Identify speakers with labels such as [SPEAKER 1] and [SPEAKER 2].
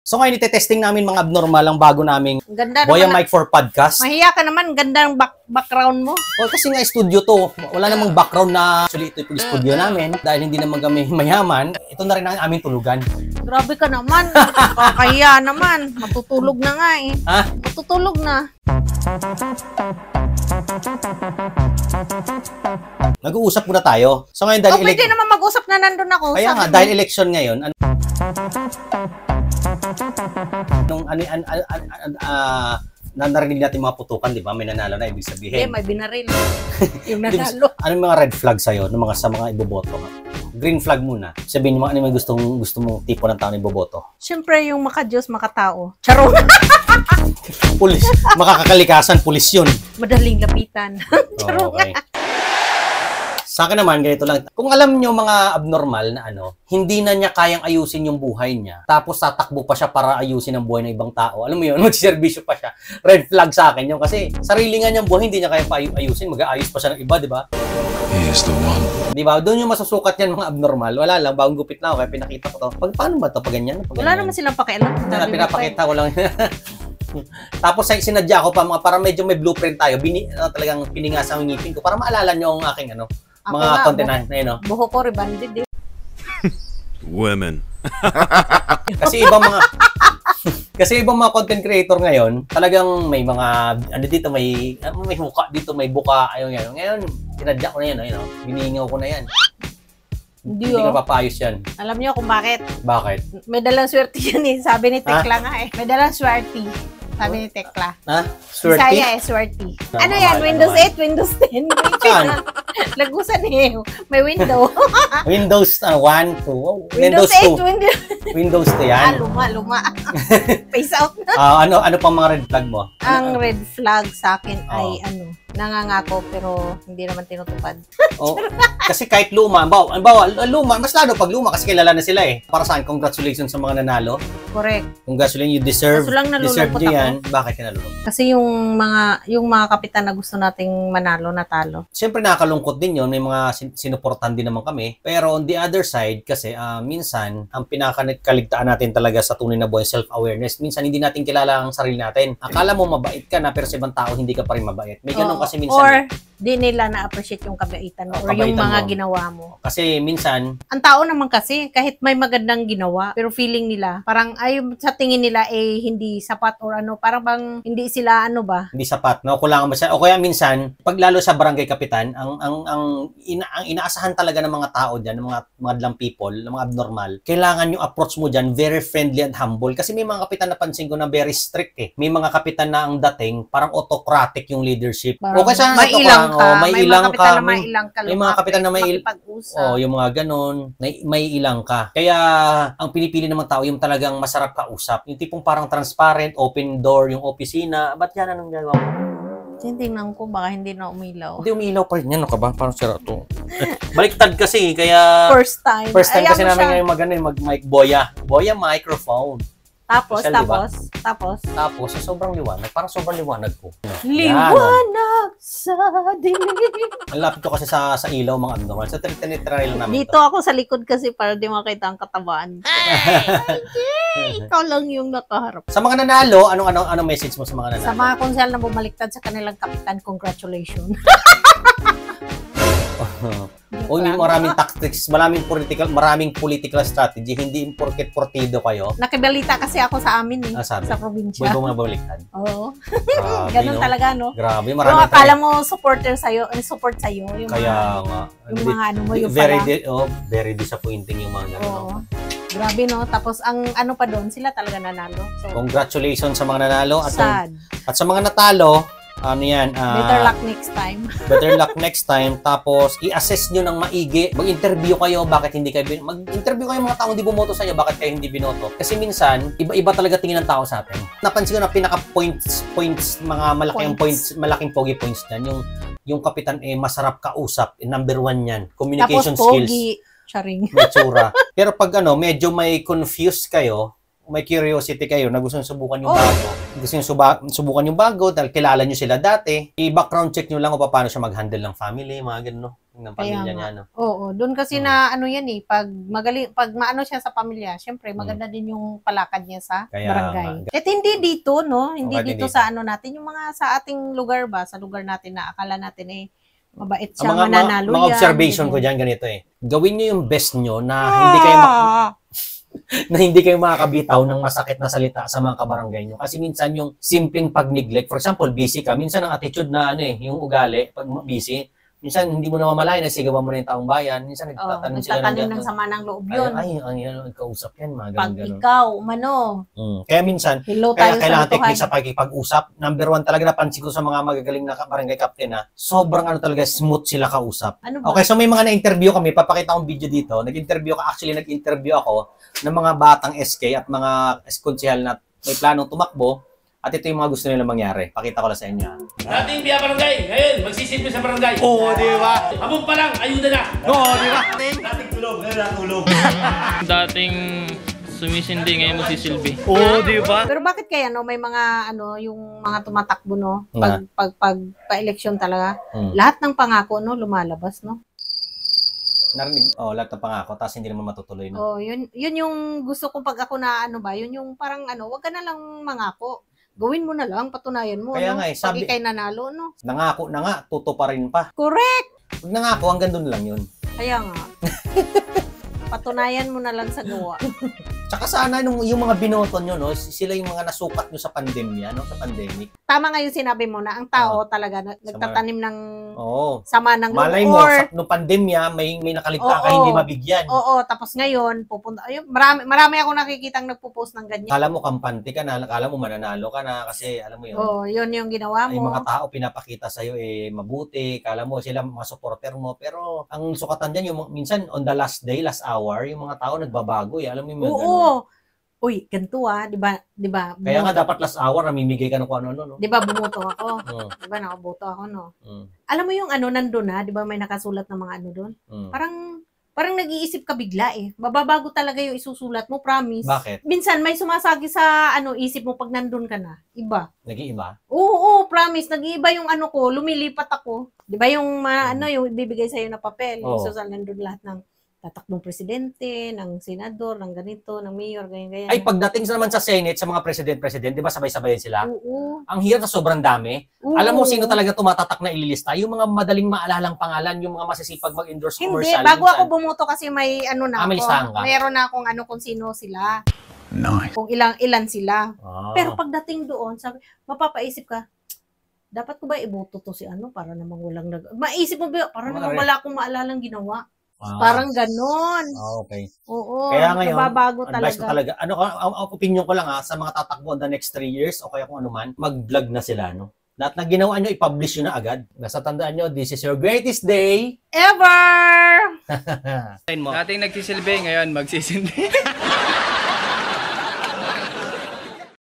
[SPEAKER 1] So ngayon ite-testing namin mga abnormal ang bago naming
[SPEAKER 2] ganda
[SPEAKER 1] Boya
[SPEAKER 2] naman.
[SPEAKER 1] Mic for Podcast.
[SPEAKER 2] Mahiya ka naman, ganda ng back- background mo.
[SPEAKER 1] O kasi nga studio to, wala namang background na actually ito yung studio namin dahil hindi naman kami mayaman. Ito na rin ang aming tulugan.
[SPEAKER 2] Grabe ka naman. Kakahiya naman. Matutulog na nga eh.
[SPEAKER 1] Ha?
[SPEAKER 2] Matutulog na.
[SPEAKER 1] Nag-uusap muna tayo. So ngayon dahil
[SPEAKER 2] Oh, pwede naman mag-usap na nandun ako.
[SPEAKER 1] Kaya nga dahil election ngayon, ano nung ano an, an, an, an, ah, na narinig natin mga putukan, di ba? May nanalo na ibig sabihin.
[SPEAKER 2] may binaril. yung nanalo.
[SPEAKER 1] ano yung mga red flag sa'yo ng mga sa mga iboboto? Green flag muna. Sabihin mo, ano yung gustong, gusto mong tipo ng tao na iboboto?
[SPEAKER 2] Siyempre, yung maka-Diyos, makatao. Charot.
[SPEAKER 1] Pulis. Makakakalikasan, pulis yun.
[SPEAKER 2] Madaling lapitan. Charot nga.
[SPEAKER 1] Okay. Sa akin naman, ganito lang. Kung alam nyo mga abnormal na ano, hindi na niya kayang ayusin yung buhay niya, tapos tatakbo pa siya para ayusin ang buhay ng ibang tao. Alam mo yun, magsiservisyo pa siya. Red flag sa akin yun. Kasi sarili nga niyang buhay, hindi niya kaya pa ayu- ayusin. Mag-aayos pa siya ng iba, di ba?
[SPEAKER 3] He is the one.
[SPEAKER 1] Di ba? Doon yung masusukat yan mga abnormal. Wala lang, bagong gupit na ako, kaya pinakita ko to. Pag, paano ba to? Pag ganyan? Pag
[SPEAKER 2] Wala
[SPEAKER 1] ganyan?
[SPEAKER 2] naman silang pakialam. Mo
[SPEAKER 1] pinapakita ko lang. Tapos ay sinadya ko pa mga para medyo may blueprint tayo. Bini, ano, talagang pininga sa ngipin ko para maalala nyo ang aking ano,
[SPEAKER 2] Ako
[SPEAKER 1] mga
[SPEAKER 2] nga,
[SPEAKER 1] content na, na yun, no?
[SPEAKER 2] Buho ko, rebanded eh.
[SPEAKER 3] Women.
[SPEAKER 1] Kasi ibang mga kasi ibang mga content creator ngayon, talagang may mga ano dito may ano, may muka dito may buka ayun yan. Ngayon, sinadya ko na yan, ayun, no? Biningaw ko na yan.
[SPEAKER 2] Hindi
[SPEAKER 1] Hindi
[SPEAKER 2] oh.
[SPEAKER 1] ka papayos yan.
[SPEAKER 2] Alam niyo kung bakit.
[SPEAKER 1] Bakit?
[SPEAKER 2] May dalang swerte yan eh. Sabi ni Tekla nga eh. May dalang swerte. Sabi ni Tekla.
[SPEAKER 1] Ha? Swerte?
[SPEAKER 2] Bisaya eh, swerte.
[SPEAKER 1] Tama,
[SPEAKER 2] Ano yan? Windows
[SPEAKER 1] ano
[SPEAKER 2] 8, Windows 10.
[SPEAKER 1] Saan?
[SPEAKER 2] Lagusan eh. May window.
[SPEAKER 1] Windows uh, 1, 2.
[SPEAKER 2] Windows
[SPEAKER 1] Windows 2.
[SPEAKER 2] 8, Windows...
[SPEAKER 1] Windows 2
[SPEAKER 2] Ah,
[SPEAKER 1] yan.
[SPEAKER 2] luma, luma. Face out na.
[SPEAKER 1] Ah, ano ano pang mga red flag mo?
[SPEAKER 2] Ang red flag sa akin ay
[SPEAKER 1] Oo.
[SPEAKER 2] ano, nangangako pero hindi naman tinutupad.
[SPEAKER 1] Oh, kasi kahit luma, bawa, bawa, luma, mas lalo pag luma kasi kilala na sila eh. Para saan? Congratulations sa mga nanalo.
[SPEAKER 2] Correct.
[SPEAKER 1] Congratulations, you deserve.
[SPEAKER 2] Kaso lang
[SPEAKER 1] deserve nyo
[SPEAKER 2] ako.
[SPEAKER 1] yan. Bakit ka nalulungkot?
[SPEAKER 2] Kasi yung mga yung mga kapitan na gusto nating manalo, natalo.
[SPEAKER 1] Siyempre nakakalungkot din yun. May mga sin- sinuportan din naman kami. Pero on the other side, kasi ah, minsan, ang pinakakaligtaan natin talaga sa tunay na buhay, self-awareness. Minsan hindi natin kilala ang sarili natin. Akala mo mabait ka na, pero sa ibang tao hindi ka pa rin mabait. May ganun
[SPEAKER 2] Oo.
[SPEAKER 1] kasi minsan.
[SPEAKER 2] Or di nila na-appreciate yung kabaitan mo
[SPEAKER 1] Oh,
[SPEAKER 2] or yung mga
[SPEAKER 1] mo.
[SPEAKER 2] ginawa mo.
[SPEAKER 1] Kasi minsan,
[SPEAKER 2] Ang tao naman kasi, kahit may magandang ginawa, pero feeling nila, parang ay sa tingin nila eh hindi sapat or ano, parang bang hindi sila ano ba?
[SPEAKER 1] hindi sapat no kulangan ba siya o kaya minsan pag lalo sa barangay kapitan ang ang ang, ina, ang inaasahan talaga ng mga tao diyan ng mga mga dlang people ng mga abnormal kailangan yung approach mo diyan very friendly and humble kasi may mga kapitan napansin ko na very strict eh may mga kapitan na ang dating parang autocratic yung leadership
[SPEAKER 2] Parang
[SPEAKER 1] o kasi
[SPEAKER 2] may ilang ka,
[SPEAKER 1] oh, may,
[SPEAKER 2] may
[SPEAKER 1] ilang
[SPEAKER 2] mga kapitan
[SPEAKER 1] ka
[SPEAKER 2] na may ilang ka.
[SPEAKER 1] may mga kapitan na may il-
[SPEAKER 2] makipag-usap.
[SPEAKER 1] Oh, yung mga ganon, may, may ilang ka. Kaya, ang pinipili ng mga tao, yung talagang masarap kausap. Yung tipong parang transparent, open door, yung opisina. Ba't yan? Anong gagawa mo?
[SPEAKER 2] Tingnan ko, baka hindi na umilaw.
[SPEAKER 1] Hindi umiilaw pa rin yan. Ano ka ba? Parang sira to. Baliktad kasi. Kaya
[SPEAKER 2] First time.
[SPEAKER 1] first time
[SPEAKER 2] Ayaw
[SPEAKER 1] kasi namin
[SPEAKER 2] siya.
[SPEAKER 1] ngayon mag, ano, mag mic boya. Boya microphone.
[SPEAKER 2] Tapos,
[SPEAKER 1] Social, diba?
[SPEAKER 2] tapos, tapos.
[SPEAKER 1] Tapos sa sobrang liwanag. Parang sobrang liwanag ko.
[SPEAKER 2] Liwanag sa dilim.
[SPEAKER 1] Ang lapit ko kasi sa sa ilaw mga abnormal. Sa lang namin
[SPEAKER 2] Dito ako sa likod kasi para di makita ang katabaan. Ikaw lang yung nakaharap.
[SPEAKER 1] Sa mga nanalo, anong anong anong message mo sa mga
[SPEAKER 2] Sa
[SPEAKER 1] nanalo?
[SPEAKER 2] mga konsel na bumaliktad sa kanilang kapitan, congratulations.
[SPEAKER 1] o may maraming tactics, maraming political, maraming political strategy. Hindi porket portido kayo.
[SPEAKER 2] Nakibalita kasi ako sa amin eh,
[SPEAKER 1] Ah, sabi?
[SPEAKER 2] sa probinsya.
[SPEAKER 1] bong nabaliktad.
[SPEAKER 2] Oo.
[SPEAKER 1] Grabe,
[SPEAKER 2] Ganun
[SPEAKER 1] no?
[SPEAKER 2] talaga, no?
[SPEAKER 1] Grabe,
[SPEAKER 2] Yung
[SPEAKER 1] marami
[SPEAKER 2] akala mo supporter sa'yo, eh, support sa'yo. Yung
[SPEAKER 1] Kaya
[SPEAKER 2] mga,
[SPEAKER 1] nga.
[SPEAKER 2] yung mga ano mo, yung
[SPEAKER 1] very,
[SPEAKER 2] pala.
[SPEAKER 1] di- oh, very disappointing yung mga ganun.
[SPEAKER 2] Oo. Grabe, no? Tapos, ang ano pa doon, sila talaga nanalo. So,
[SPEAKER 1] Congratulations sa mga nanalo. At,
[SPEAKER 2] sad.
[SPEAKER 1] at sa mga natalo, ano yan, ah,
[SPEAKER 2] Better luck next time.
[SPEAKER 1] better luck next time. Tapos, i-assess nyo ng maigi. Mag-interview kayo, bakit hindi kayo Mag-interview kayo mga taong hindi bumoto sa inyo, bakit kayo hindi binoto. Kasi minsan, iba-iba talaga tingin ng tao sa atin. Napansin ko na pinaka-points, points, mga malaking
[SPEAKER 2] Points.
[SPEAKER 1] points, malaking pogi points dyan. Yung, yung kapitan eh, masarap kausap. Eh, Number one yan.
[SPEAKER 2] Tapos,
[SPEAKER 1] Communication skills.
[SPEAKER 2] pogi. Charing.
[SPEAKER 1] May tsura. Pero pag ano, medyo may confused kayo, may curiosity kayo na gusto nyo subukan yung
[SPEAKER 2] Oo.
[SPEAKER 1] bago, gusto nyo suba- subukan yung bago dahil kilala nyo sila dati, i-background check nyo lang kung paano siya mag-handle ng family, mga ganun, no? Ng pamilya niya, no?
[SPEAKER 2] Oo, doon kasi
[SPEAKER 1] Mm.
[SPEAKER 2] na ano yan eh, pag magaling, pag maano siya sa pamilya, syempre maganda din yung palakad niya sa
[SPEAKER 1] Kaya
[SPEAKER 2] barangay.
[SPEAKER 1] nga.
[SPEAKER 2] At hindi dito, no? Hindi
[SPEAKER 1] Okay,
[SPEAKER 2] dito
[SPEAKER 1] dito.
[SPEAKER 2] sa ano natin, yung mga sa ating lugar ba, sa lugar natin na akala natin eh, mabait siya,
[SPEAKER 1] mga, mga,
[SPEAKER 2] mananalo
[SPEAKER 1] mga
[SPEAKER 2] yan,
[SPEAKER 1] observation ko
[SPEAKER 2] ganyan.
[SPEAKER 1] dyan, ganito eh. Gawin nyo yung best nyo na hindi kayo mak-
[SPEAKER 2] Ah!
[SPEAKER 1] Na hindi kayo makakabitaw ng masakit na salita sa mga kabarangay nyo. Kasi minsan yung simpleng pag-neglect, for example, busy ka, minsan ang attitude na ano eh, yung ugali, pag busy, minsan hindi mo na mamalayan, nasigawan mo na yung taong bayan, minsan
[SPEAKER 2] Oh,
[SPEAKER 1] nagtatanim sila
[SPEAKER 2] ng
[SPEAKER 1] ganun.
[SPEAKER 2] sama ng loob
[SPEAKER 1] Ay,
[SPEAKER 2] yun.
[SPEAKER 1] ay, ang yan, kausap yan, mga
[SPEAKER 2] Pag
[SPEAKER 1] ganun, ganun.
[SPEAKER 2] ikaw, umano,
[SPEAKER 1] Mm. Kaya minsan,
[SPEAKER 2] hello
[SPEAKER 1] kaya kailangan technique sa pagkipag-usap. Number one talaga napansin ko sa mga magagaling na barangay captain na sobrang ano talaga smooth sila kausap.
[SPEAKER 2] Ano ba?
[SPEAKER 1] Okay, so may mga na-interview kami, papakita akong video dito. Nag-interview ka, actually nag-interview ako ng mga batang SK at mga konsehal na may planong tumakbo. At ito yung mga gusto nila mangyari. Pakita ko lang sa inyo. ah.
[SPEAKER 4] Dating biya barangay, ngayon magsisilbi sa barangay.
[SPEAKER 5] Oo, di ba?
[SPEAKER 4] Habog pa lang, ayuda na.
[SPEAKER 5] Oo, di ba?
[SPEAKER 4] Dating tulog, ngayon natulog.
[SPEAKER 6] dating sumisindi ngayon magsisilbi.
[SPEAKER 5] Oo, di ba?
[SPEAKER 2] Pero bakit kaya no may mga ano yung mga tumatakbo no pag pag pag pa-election talaga
[SPEAKER 1] Mm.
[SPEAKER 2] lahat ng pangako no lumalabas no.
[SPEAKER 1] Narinig, oh, lahat ng pangako, tapos hindi naman matutuloy. No?
[SPEAKER 2] Oh, yun yun yung gusto ko pag ako na ano ba, yun yung parang ano, wag ka na lang mangako. Gawin mo na lang, patunayan mo
[SPEAKER 1] Kaya
[SPEAKER 2] no.
[SPEAKER 1] nga eh, sabi-
[SPEAKER 2] Pag ikay nanalo no.
[SPEAKER 1] Nangako na nga, tuto pa rin pa.
[SPEAKER 2] Correct.
[SPEAKER 1] Pag nangako, hanggang doon lang yun.
[SPEAKER 2] Kaya nga. patunayan mo na lang sa gawa.
[SPEAKER 1] Tsaka sana nung, yung mga binoto nyo, no, sila yung mga nasukat nyo sa pandemya, no, sa pandemic.
[SPEAKER 2] Tama nga yung sinabi mo na ang tao talaga na, nagtatanim ng
[SPEAKER 1] Oo.
[SPEAKER 2] sama ng
[SPEAKER 1] Malay mo,
[SPEAKER 2] or
[SPEAKER 1] sa, nung pandemya, may, may nakaligtaan ka
[SPEAKER 2] Oo.
[SPEAKER 1] hindi mabigyan.
[SPEAKER 2] Oo, tapos ngayon, pupunta, ayun, marami, marami ako nakikitang nagpo-post ng ganyan.
[SPEAKER 1] Kala mo kampante ka na, kala mo mananalo ka na kasi alam mo yun.
[SPEAKER 2] Oo, yun yung ginawa
[SPEAKER 1] Ay
[SPEAKER 2] mo.
[SPEAKER 1] mga tao pinapakita sa iyo eh mabuti, kala mo sila mga supporter mo, pero ang sukatan diyan yung minsan on the last day, last hour, yung mga tao nagbabago eh. Alam mo yung mga ganun.
[SPEAKER 2] Oo. Uy, ganito ah, 'di ba? 'Di ba?
[SPEAKER 1] Kaya nga dapat last hour namimigay ka ng kung ano no.
[SPEAKER 2] 'Di ba bumoto ako?
[SPEAKER 1] Mm,
[SPEAKER 2] 'Di ba nakaboto ako no?
[SPEAKER 1] mm,
[SPEAKER 2] Alam mo yung ano nandun na, 'di ba may nakasulat ng mga ano doon?
[SPEAKER 1] mm.
[SPEAKER 2] Parang parang nag-iisip ka bigla eh. Mababago talaga yung isusulat mo, promise.
[SPEAKER 1] Bakit?
[SPEAKER 2] Minsan may sumasagi sa ano isip mo pag nandun ka na. Iba.
[SPEAKER 1] Nag-iiba?
[SPEAKER 2] Oo, oo, promise. Nag-iiba yung ano ko, lumilipat ako. 'Di ba yung ma- ano yung bibigay sa na papel,
[SPEAKER 1] Oo.
[SPEAKER 2] isusal nandun lahat ng tatakbong presidente, ng senador, ng ganito, ng mayor, ganyan ganyan.
[SPEAKER 1] Ay pagdating sa naman sa Senate sa mga president-president, 'di ba sabay-sabay sila?
[SPEAKER 2] Oo.
[SPEAKER 1] Ang hirap na sobrang dami.
[SPEAKER 2] oo.
[SPEAKER 1] Alam mo sino talaga tumatatak na ililista? Yung mga madaling maalalang pangalan, yung mga masisipag mag-endorse
[SPEAKER 2] Hindi,
[SPEAKER 1] commercial.
[SPEAKER 2] bago ako bumoto kasi may ano na
[SPEAKER 1] Ah, may
[SPEAKER 2] ako.
[SPEAKER 1] listahan ka?
[SPEAKER 2] Meron na akong ano kung sino sila.
[SPEAKER 3] Nice.
[SPEAKER 2] Kung ilang ilan sila.
[SPEAKER 1] Ah.
[SPEAKER 2] Pero pagdating doon, sabi, mapapaisip ka, dapat ko ba iboto to si ano para namang walang nag... Maisip mo ba, para namang
[SPEAKER 1] Mare.
[SPEAKER 2] wala akong maalalang ginawa.
[SPEAKER 1] Ah.
[SPEAKER 2] Parang ganon.
[SPEAKER 1] Ah, okay.
[SPEAKER 2] Oo.
[SPEAKER 1] Kaya ngayon,
[SPEAKER 2] nababago
[SPEAKER 1] advice ko
[SPEAKER 2] talaga.
[SPEAKER 1] talaga, ano, ang, ang opinion ko lang ha, sa mga tatakbo on the next 3 years, o kaya kung ano man, mag-vlog na sila, no? Lahat na ginawa nyo, i-publish nyo na agad. Nasa tandaan nyo, this is your greatest day.
[SPEAKER 2] Ever!
[SPEAKER 6] Dating nagsisilbi ngayon magsisindi.